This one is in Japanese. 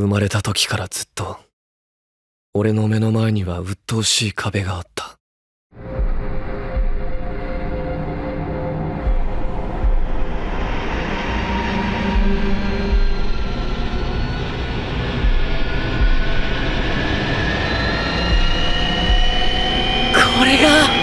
生まれた時からずっと、俺の目の前には鬱陶しい壁があった。これが